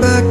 back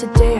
today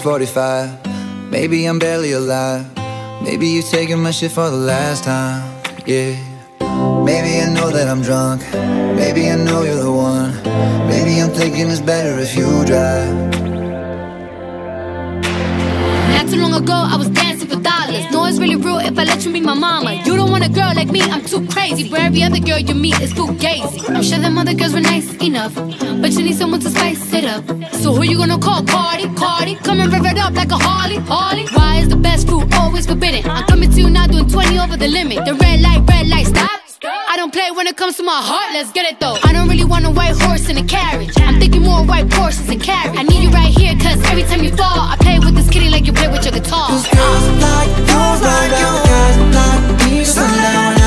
6:45. Maybe I'm barely alive. Maybe you taking my shit for the last time. Yeah. Maybe I know that I'm drunk. Maybe I know you're the one. Maybe I'm thinking it's better if you drive. Not too long ago, I was really real if I let you meet my mama. You don't want a girl like me, I'm too crazy. Where every other girl you meet is fugazi. I'm sure them other girls were nice enough, but you need someone to spice it up. So who you gonna call? Cardi, Cardi. Come and rev it up like a Harley, Harley. Why is the best food always forbidden? I'm coming to you now doing 20 over the limit. The red light, red light, stop. I don't play when it comes to my heart, let's get it though. I don't really want a white horse in a carriage. I'm thinking more white horses and carriage. I need you right here, every time you fall, I play with this kitty like you play with your guitar. Cause girls like you, like you, guys like me. So now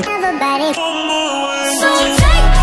everybody. So take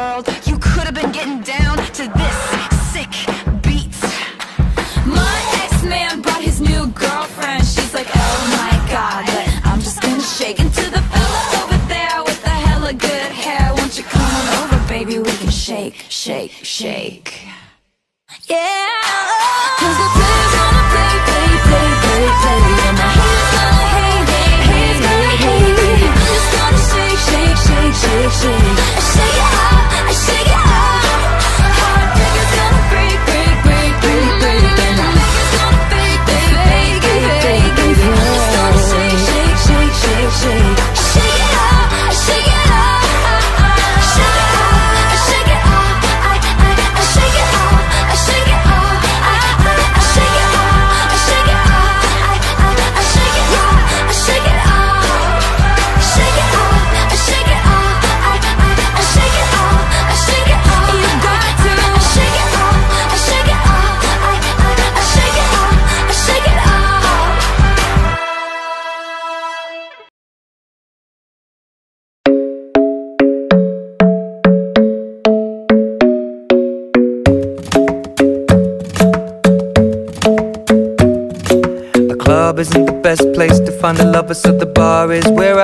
world. You could have been getting down to this sick beat. My ex-man brought his new girlfriend. She's like, oh my god, but I'm just gonna shake Into the fella over there with the hella good hair. Won't you come on over, baby, we can shake, shake, shake. Yeah, oh. Cause the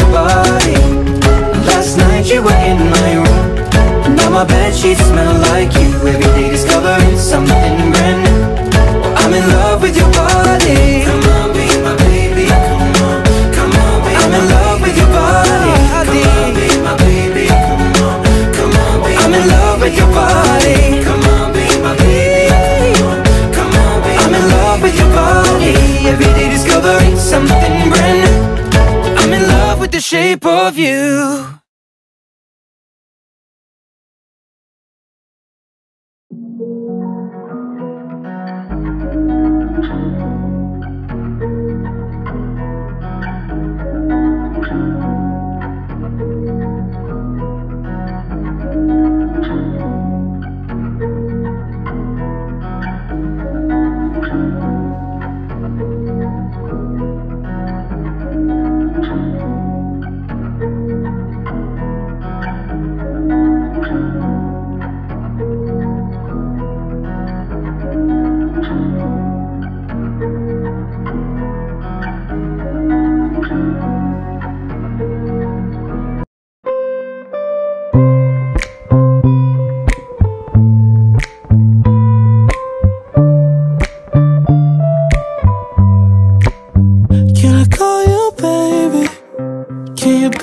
Your body. Last night you were in my room. Now my bed sheets smell like you. Every day discovering something brand new. I'm in love with your body. The shape of you.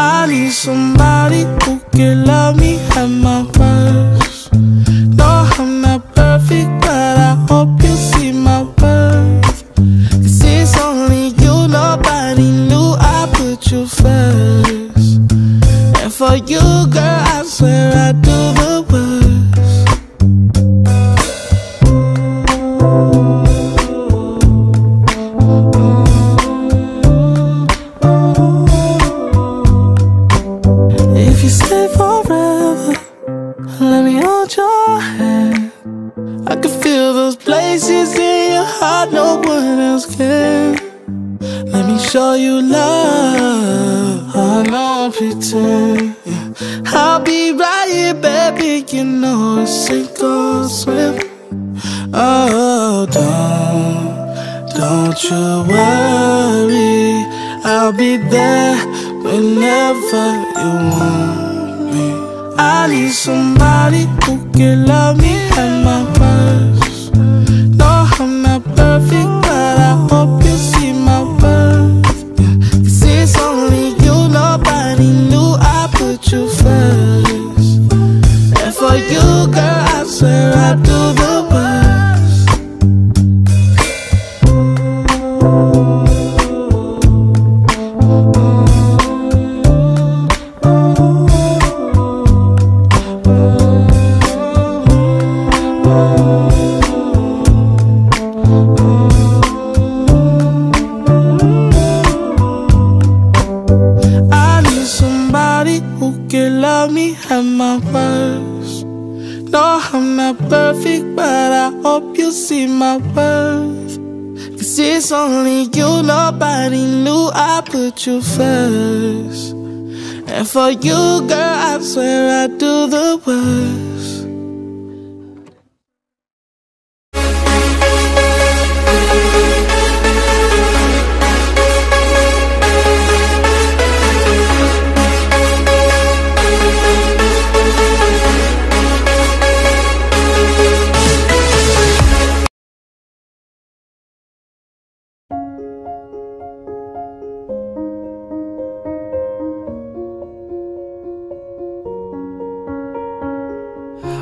I need somebody who can love me at my worst.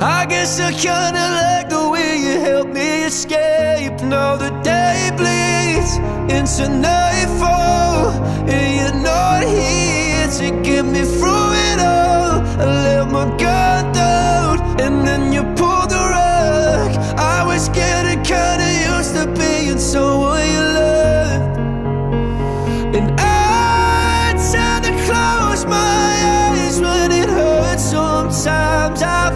I guess I kinda like the way you help me escape. Now the day bleeds into nightfall, and you're not here to get me through it all. I let my guard down, and then you pulled the rug. I was getting kinda used to being someone you loved. And I tend to close my eyes when it hurts. Sometimes I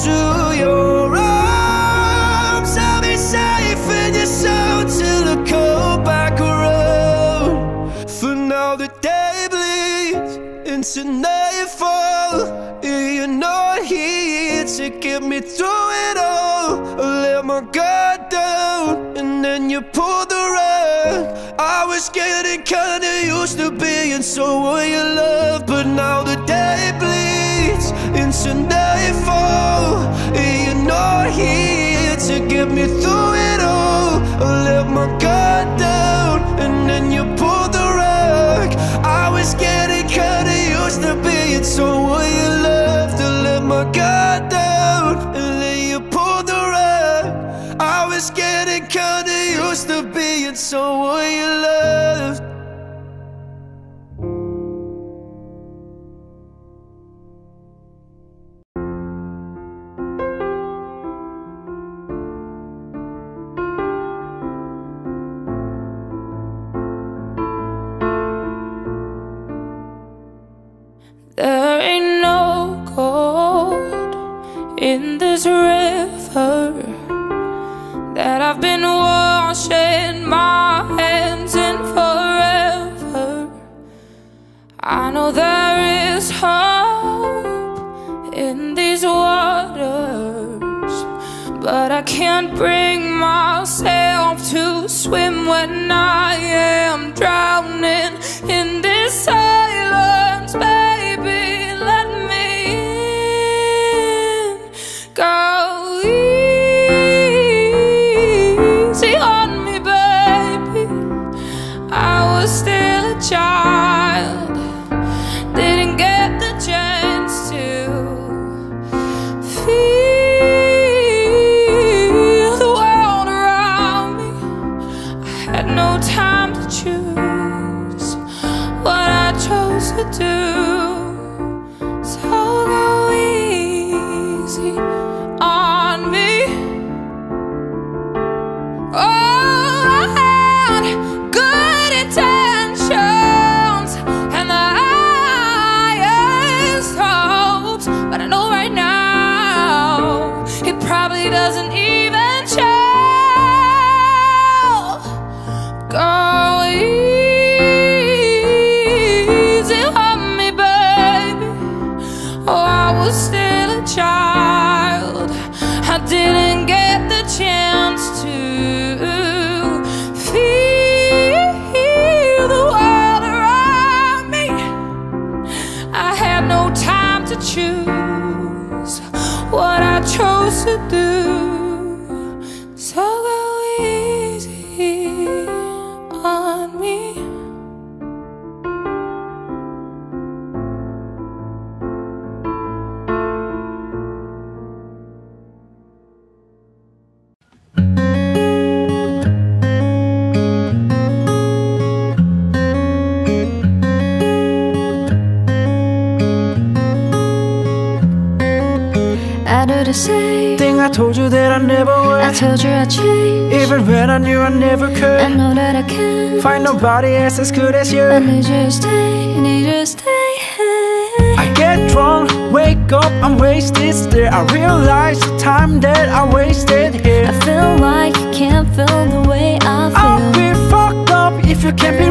into your arms. I'll be safe in your soul till I come back around. For now, the day bleeds into nightfall. You're not here to get me through it all. I let my guard down, and then you pulled the rug. I was was getting kinda used to being someone you love, but now the day bleeds into nightfall, you're not here to get me through it all. I let my guard down, and then you pulled the rug. I was getting kinda used to being someone you love, to let my guard down, and then you pulled the rug. I was getting kinda used to being someone you loved. This river that I've been washing my hands in forever. I know there is hope in these waters, but I can't bring myself to swim when I am drowning told you that I never would. I told you I'd changed. Even when I knew I never could I know that I can't Find nobody else as good as you. I need you to stay. I need you to stay. I get drunk, wake up, I'm wasted still. I realize the time that I wasted here. I feel like you can't feel the way I feel I'll be fucked up if you can't be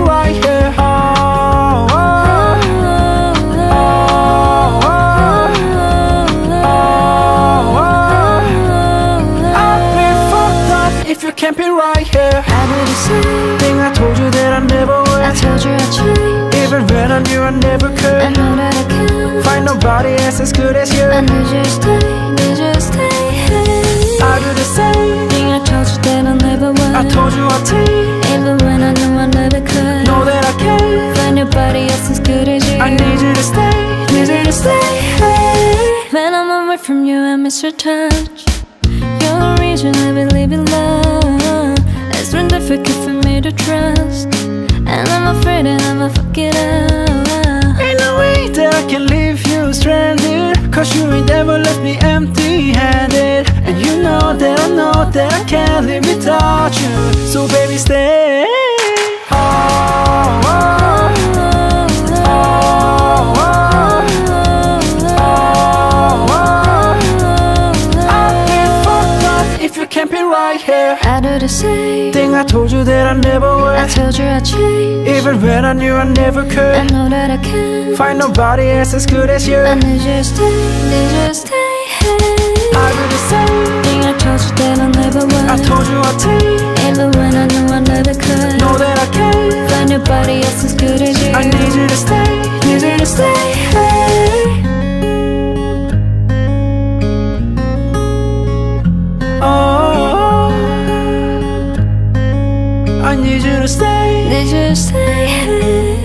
if you can't right here. I do the same. Thing I told you that I never would I told you I changed. Even when I knew I never could I know that I can. Find nobody else as good as you. I need you to stay. Need you to stay. hey. I do the same. Thing I told you that I never would. I told you I'd take. Even when I knew I never could. Know that I can't Find nobody else as good as you. I need you to stay. Need you to stay. When I'm away from you, I miss your touch. You're the reason I believe in love. It's been difficult for me to trust, and I'm afraid that I'ma fuck it up. Ain't no way that I can leave you stranded. Cause you ain't ever left me empty handed And you know that I know that I can't live without you. So baby stay camping right here. I do the same thing I told you that I never would. I told you I'd change. Even when I knew I never could. I know that I can't Find nobody else as good as you. I need you to stay, need you to stay hey. I do the same. Thing I told you that I never would. I told you I'd change. Even when I knew I never could. Know that I can't Find nobody else as good as you. I need you to stay, need you to stay. Hey. Oh. should've stay? They just stay.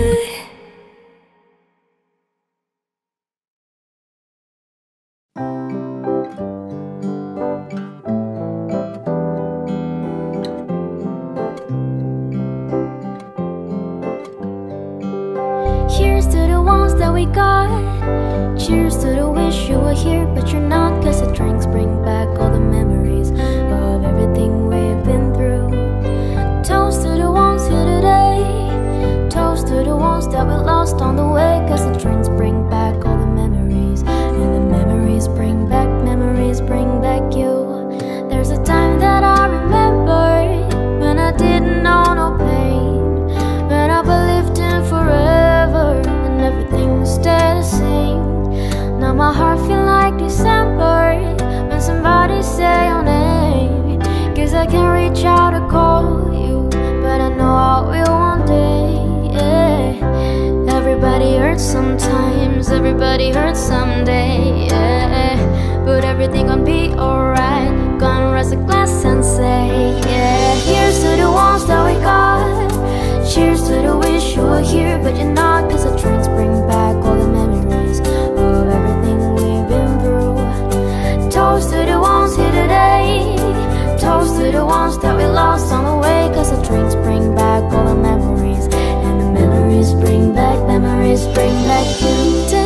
like you do.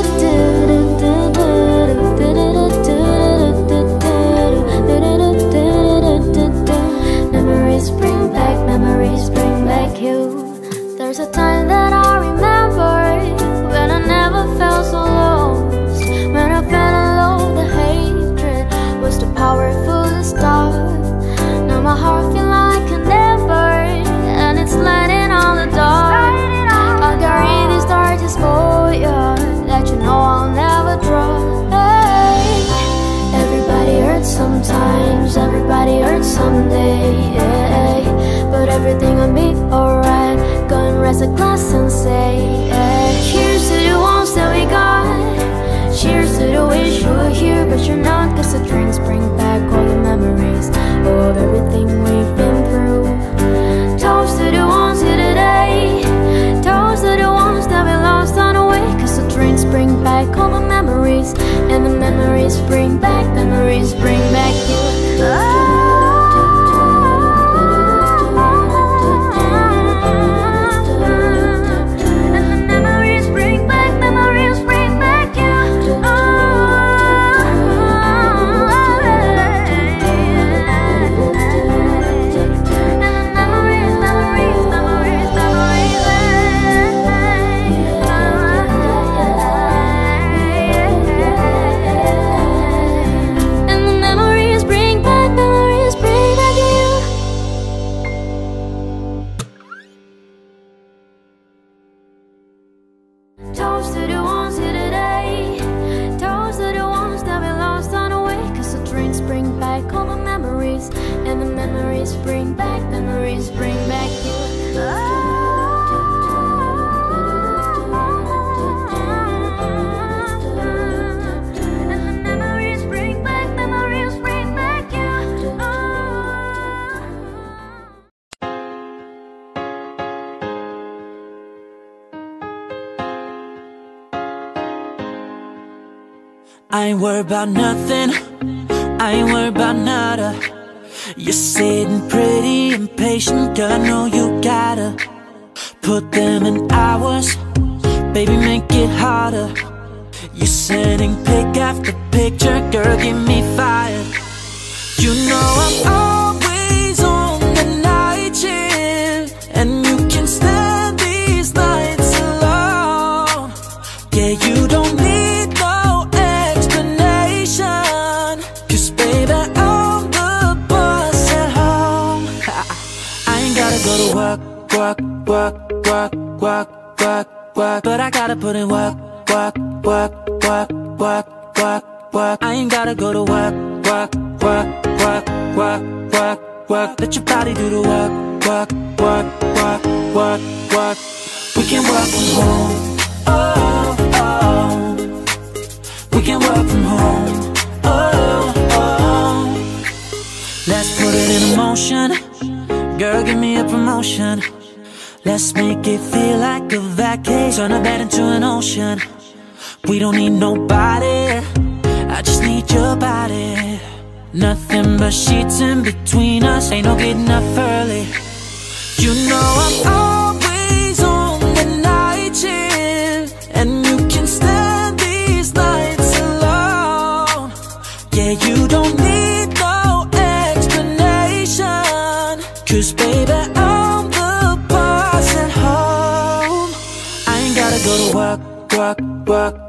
about nothing work, work, work, work, work. I ain't gotta go to work, work, work, work, work, work, work. Let your body do the work, work, work, work, work, work. We can work from home, oh, oh, oh. We can work from home, oh, oh, oh. Let's put it in motion, girl. Give me a promotion. Let's make it feel like a vacation. Turn a bed into an ocean. We don't need nobody. I just need your body. Nothing but sheets in between us. Ain't no getting up early. You know I'm always on the night shift, and you can stand these nights alone. Yeah, you don't need no explanation. Cause baby, I'm the boss at home. I ain't gotta go to work, work, work,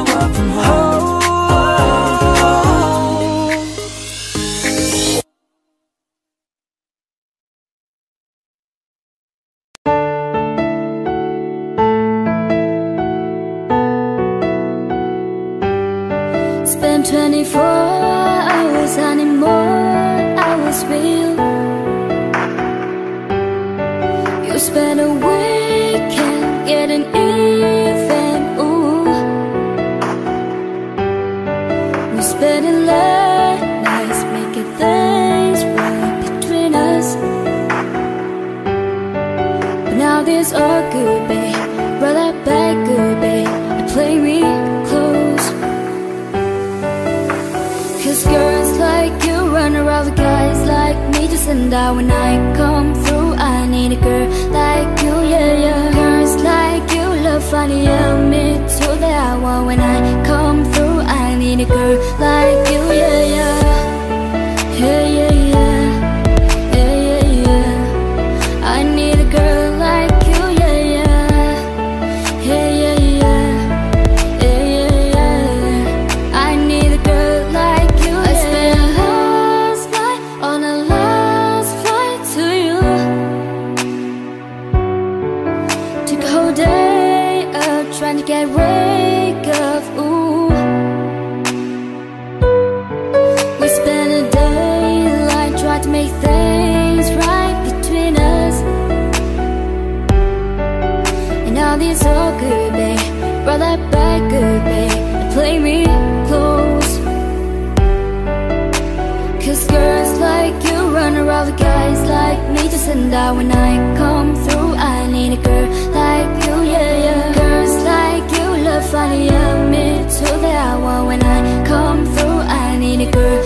Can work home. Spend 24 hours and more hours with you. You spend a weekend getting I when I come through I need a girl like you, yeah, yeah. Girls like you love funny, yeah, me too. That I want when I Now all good, babe. Roll that back good, babe. Play me close. Cause girls like you run around with guys like me just and I when I come through. I need a girl like you, yeah, yeah. Girls like you love funny, yeah, me too. That I want when I come through. I need a girl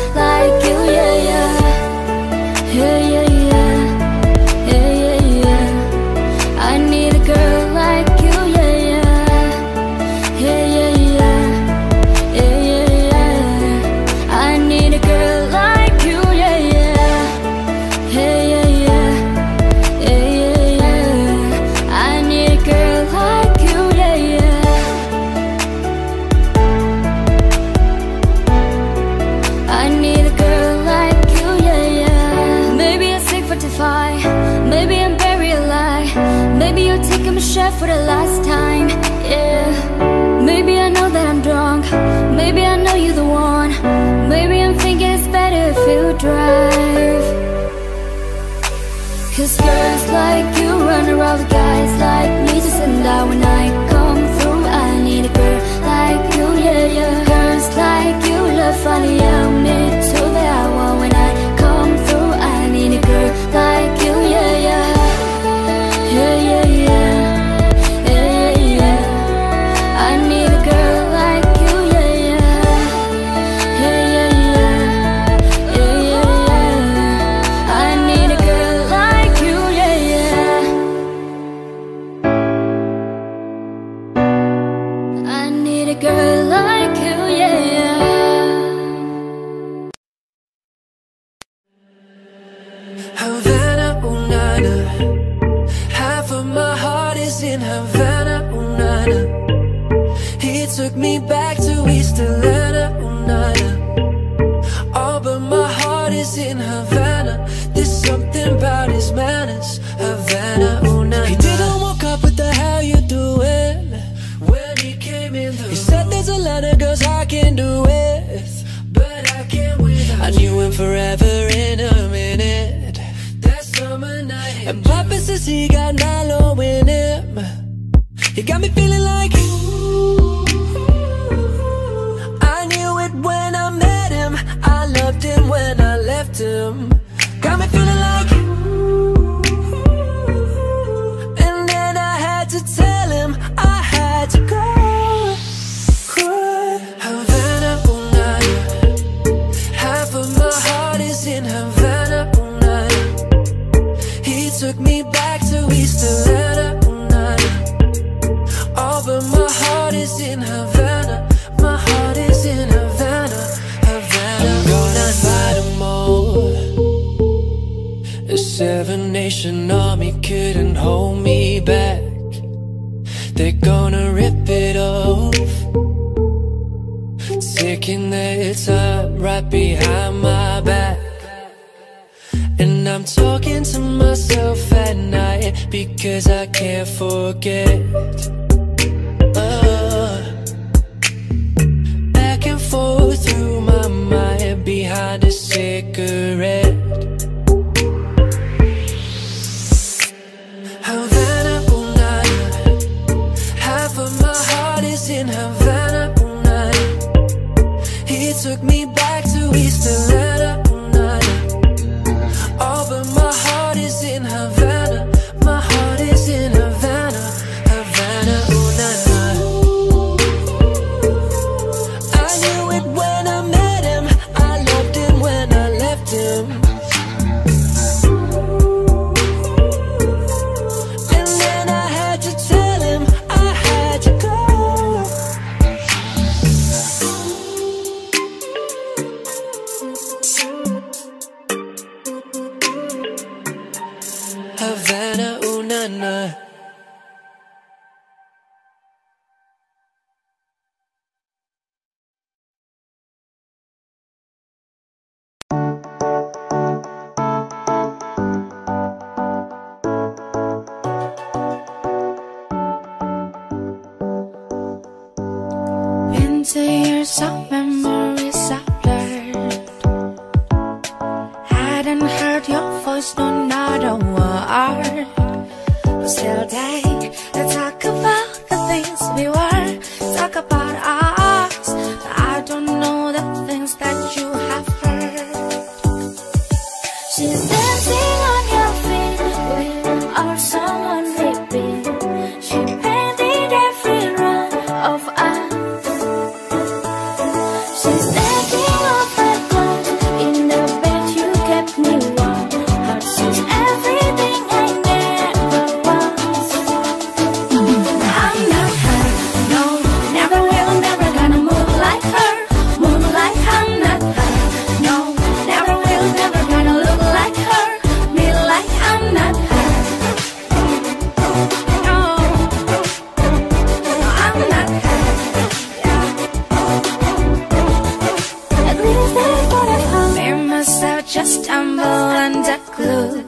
stumble under glue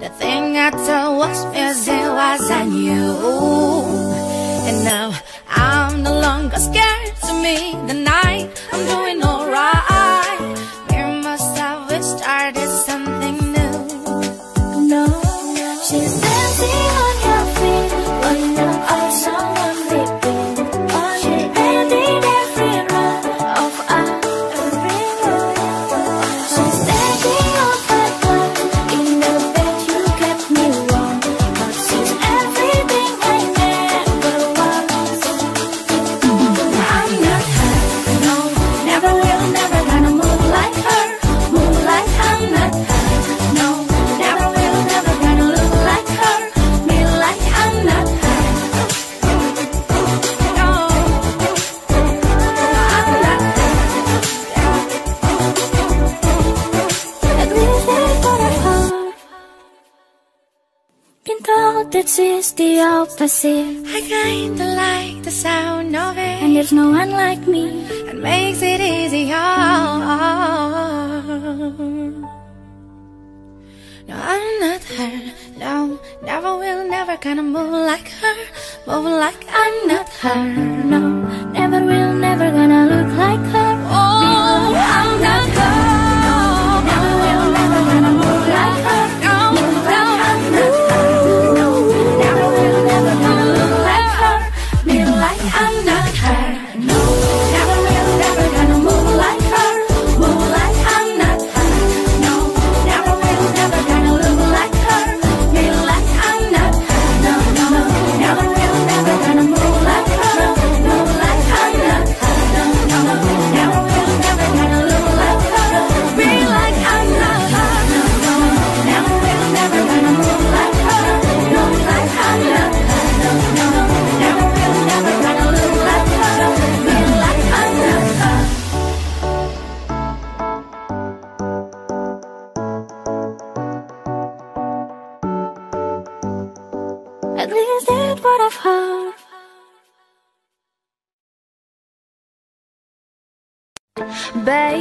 The thing I thought was missing was I knew And now I'm no longer scared to me the night. I'm doing all the opposite. I kinda like the sound of it. And there's no one like me. That makes it easier. No, I'm not her. No, never will, never gonna move like her. Move like I'm not her. No, never will, never gonna look like her. Oh, I'm not her.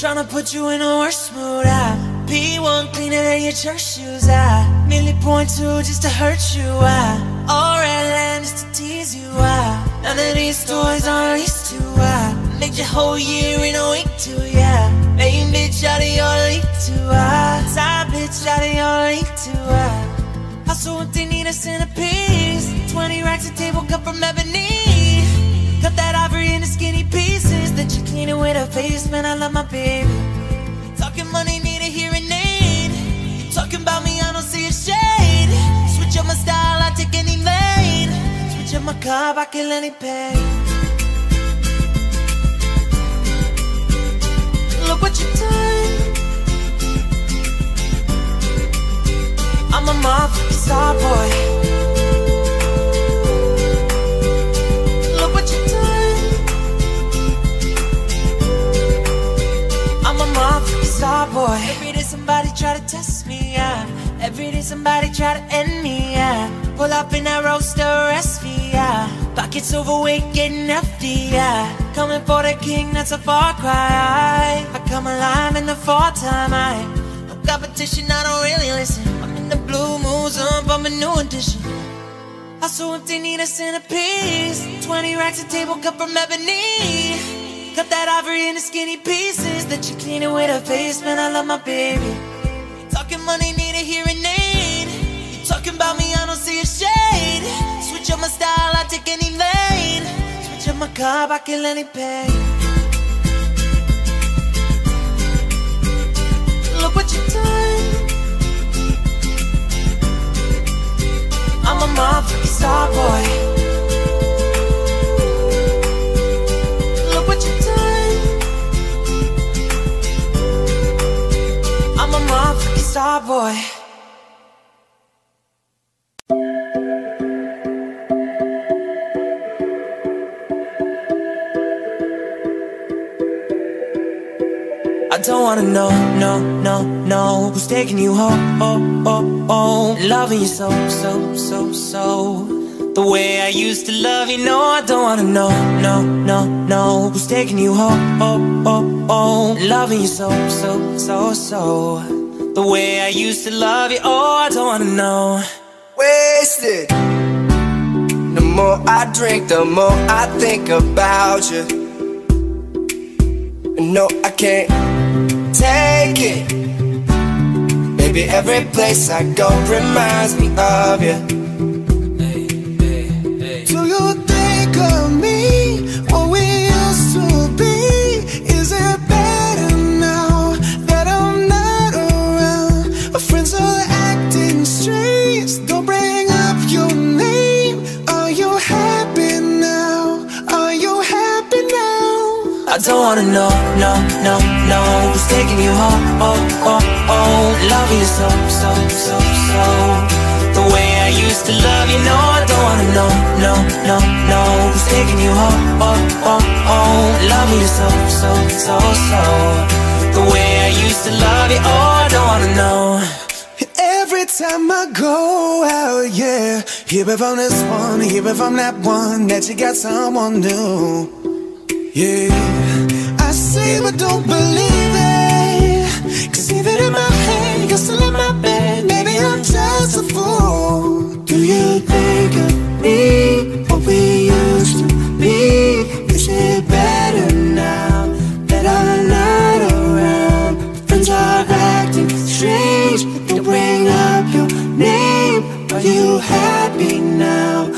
Put you in a worse mood. I P1 cleaner than your church shoes. I merely point to just to hurt you. I all just to tease you. I none of these toys are leased to. I make your whole year in a week too. Yeah, main bitch out of your league too. I side bitch out of your league too. I hustle what they need a centerpiece. 20 racks a table cut from ebony. Cut that ivory into skinny pieces. Then you clean it with a face, man. I love my baby. Talking money, need a hearing aid. You talking about me, I don't see a shade. Switch up my style, I take any lane. Switch up my car, I kill any pain. Look what you done. I'm a motherfucking star boy. Star boy. Every day somebody try to test me, yeah. Every day somebody try to end me, yeah. Pull up in that roadster, yeah. Pockets overweight, getting hefty, yeah. Coming for the king, that's a far cry. I come alive in the fall time, I. No competition, I don't really listen. I'm in the blue Mulsanne, I'm a new edition. Also, if they need a centerpiece, 20 racks a table cut from ebony. Cut that ivory into skinny pieces. That you clean it with a face, man. I love my baby. Talking money, need a hearing aid. You talking about me, I don't see a shade. Switch up my style, I take any lane. Switch up my car, I kill any pain. Look what you done. I'm a motherfucking star boy. Motherfucking star boy. I don't wanna know, no, no, no Who's taking you home, oh, oh, oh Loving you so, so, so, so. The way I used to love you, no I don't wanna know, no, no, no Who's taking you home, oh, oh, oh Loving you so, so, so, so The way I used to love you, oh I don't wanna know. Wasted. The more I drink, the more I think about you. No, I can't take it. Baby, every place I go reminds me of you don't wanna know, no, no, no Who's taking you home, oh, oh, oh Loving you so, so, so, so. The way I used to love you, no I don't wanna know, no, no, no Who's taking you home, oh, oh, oh Loving you so, so, so, so. The way I used to love you, oh I don't wanna know. Every time I go out, yeah. Hear it from this one, hear it from that one That you got someone new Yeah. I say but don't believe it. Cause even in my head, you're still in my bed. Maybe I'm just a fool. Do you think of me? What we used to be? Is it better now that I'm not around? Friends are acting strange. Don't bring up your name. Are you happy now?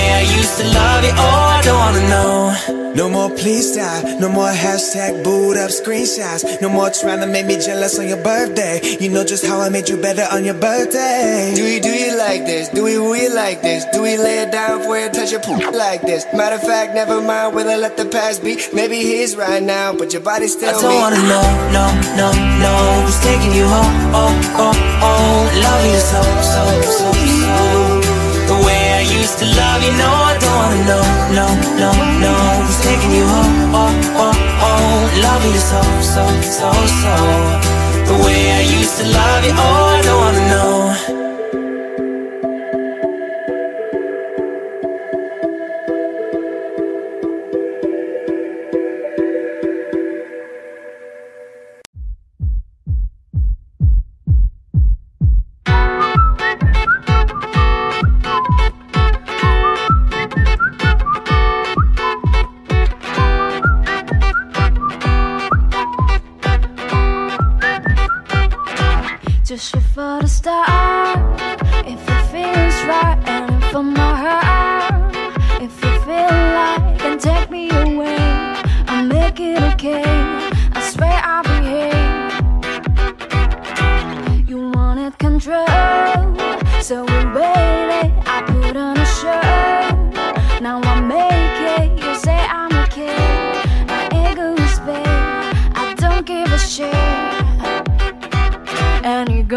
I used to love you, oh I don't wanna know. No more please die, no more hashtag boot up screenshots No more trying to make me jealous on your birthday. You know just how I made you better on your birthday. Do we do you like this? Do we we like this? Do we lay it down for you and touch your poop like this? Matter of fact, never mind whether let the past be? Maybe he's right now, but your body still I don't me wanna know, no, no, no. Who's taking you home, oh, oh, oh. Loving you so, so, so, used to love you, no, I don't wanna know, no, no, no. Who's taking you home, oh, oh, oh Loving you so, so, so, so. The way I used to love you, oh, I don't wanna know.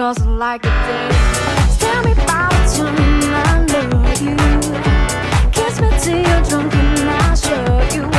doesn't like a day. Tell me about the time I love you. Kiss me till you're drunk and I'll show you.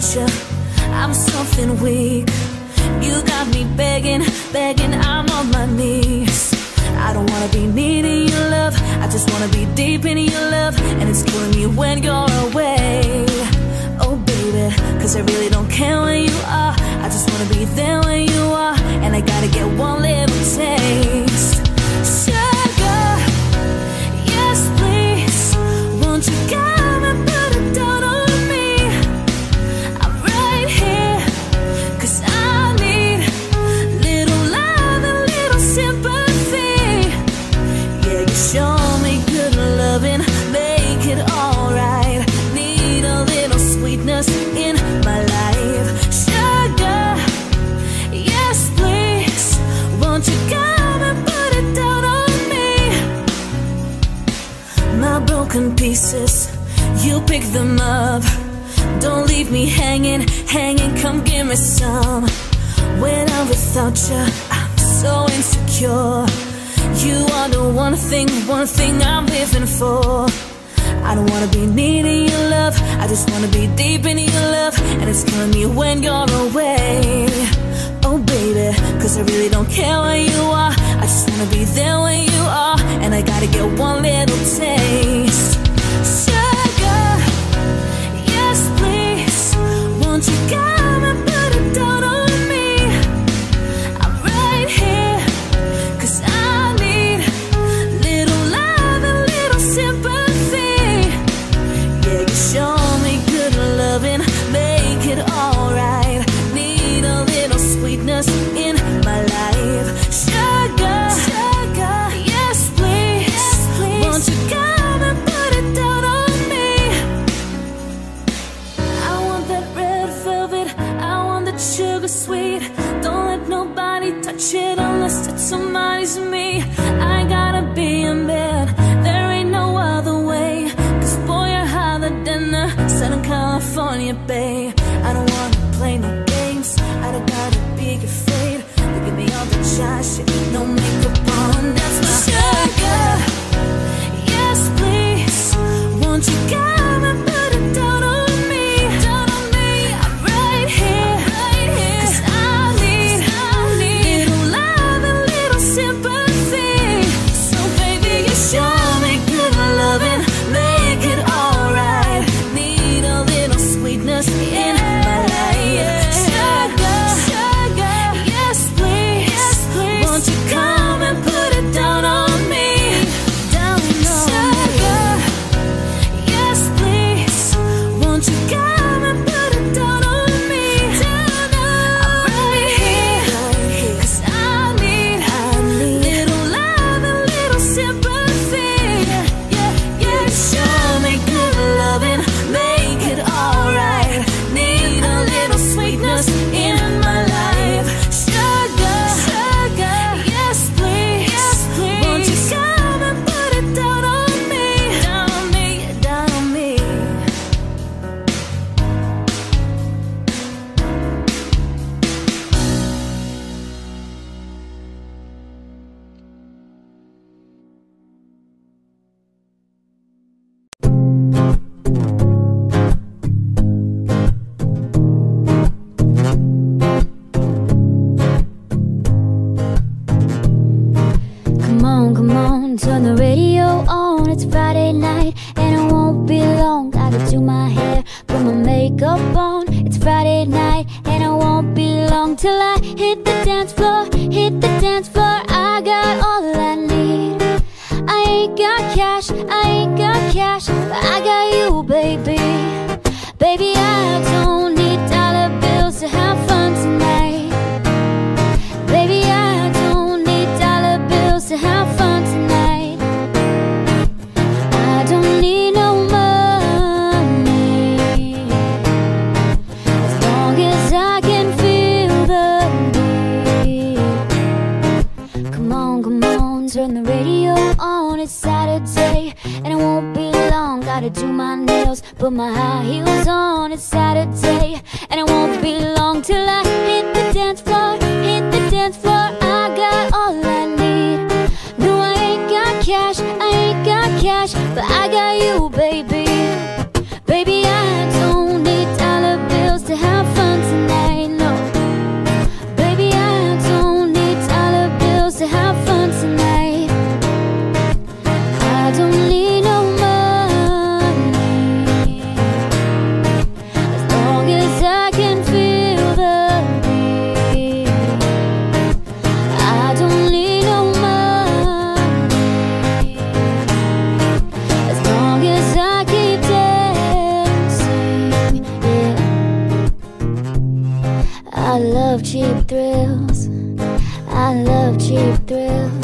without you, I'm something weak. You got me begging, begging, I'm on my knees. I don't wanna be needing your love, I just wanna be deep in your love, and it's killing me when you're away. Oh baby, cause I really don't care where you are, I just wanna be there when you are, and I gotta get one little taste. pick them up. Don't leave me hanging, hanging, come give me some. When I'm without you, I'm so insecure. You are the one thing, one thing I'm living for. I don't wanna be needing your love. I just wanna be deep in your love. And it's killing me when you're away. Oh baby, cause I really don't care where you are. I just wanna be there when you are. And I gotta get one little taste. I love cheap thrills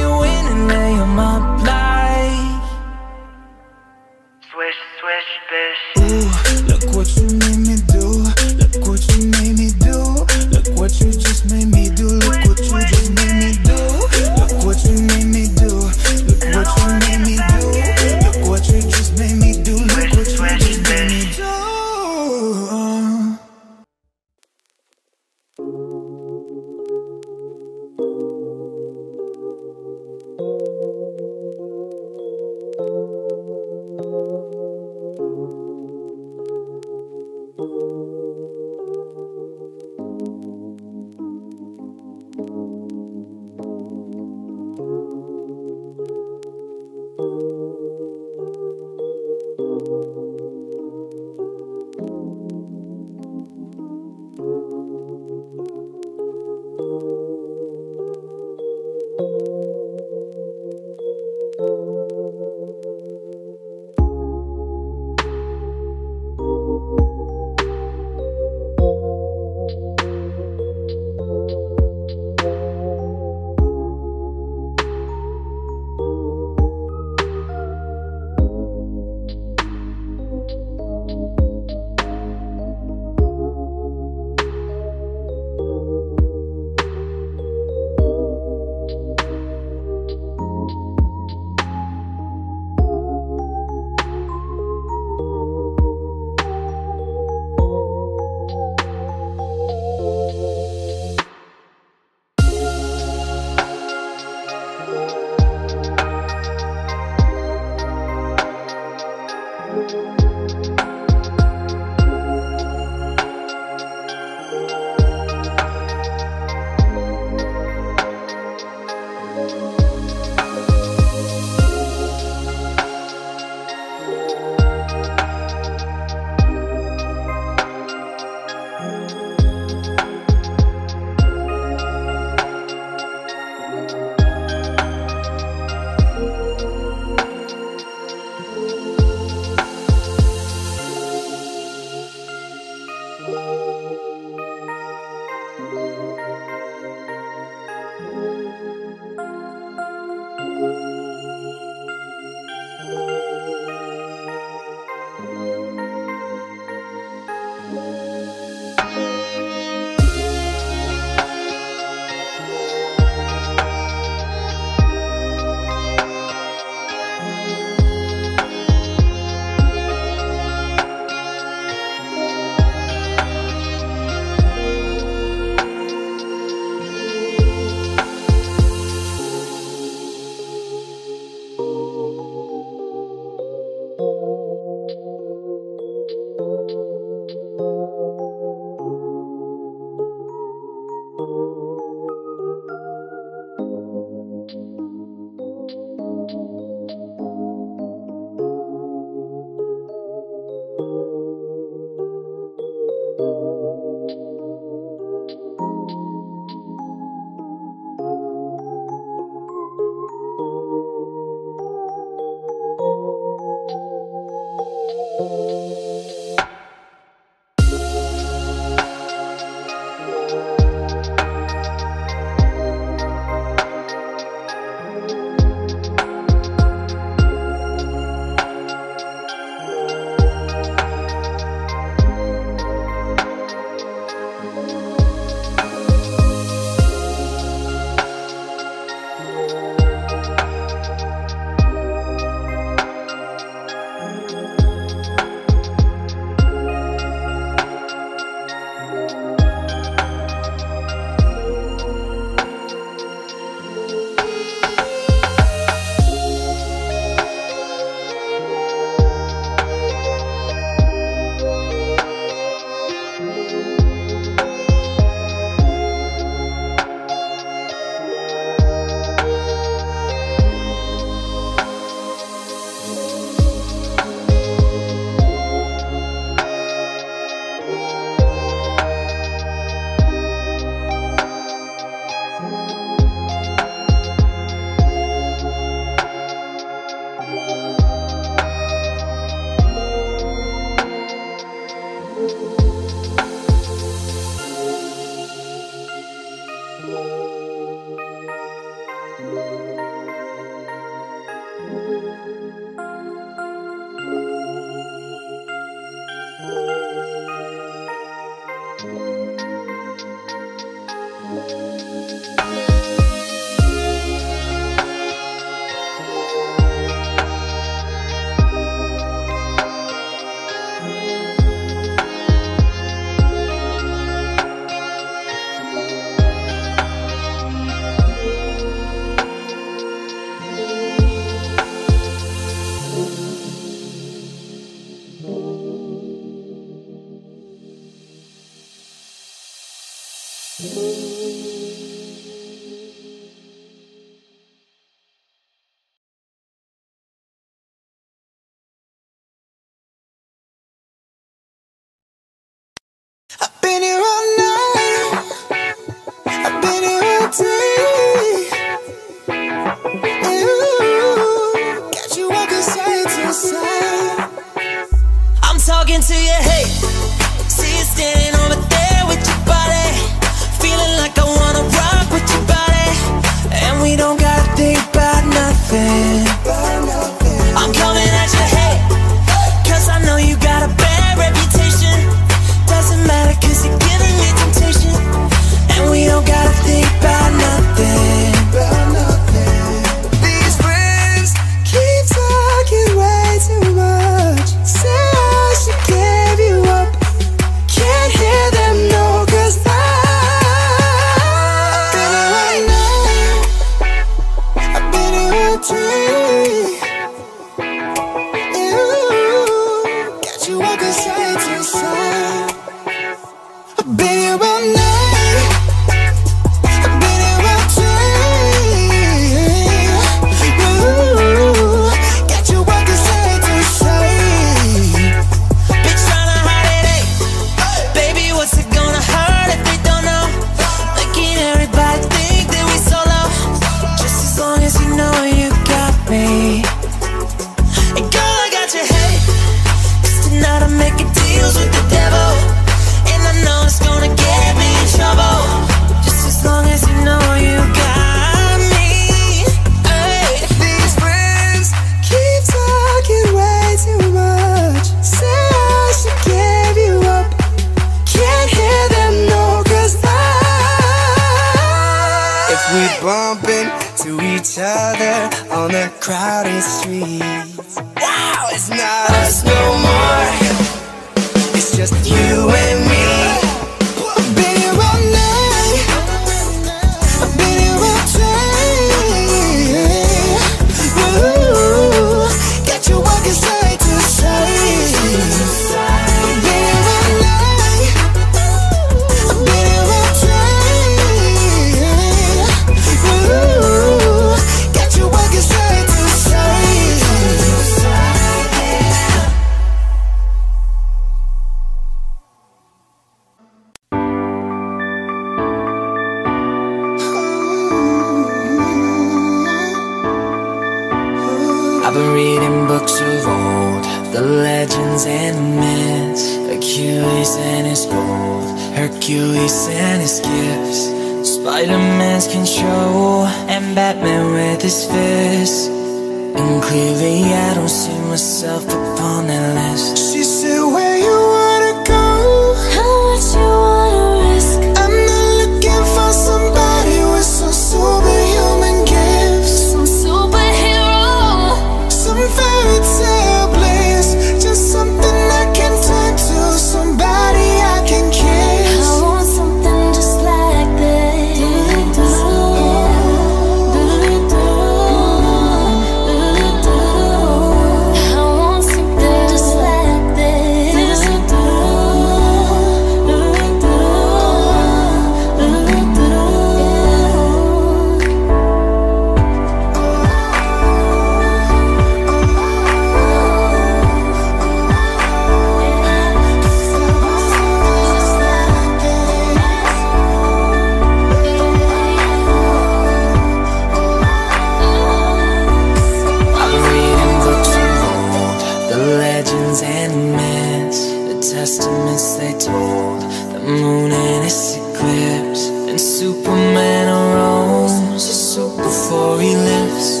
testaments they told The moon and its eclipse. And Superman arose Just soup before he lives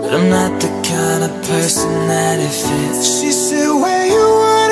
But I'm not the kind of person that it fits She said where you were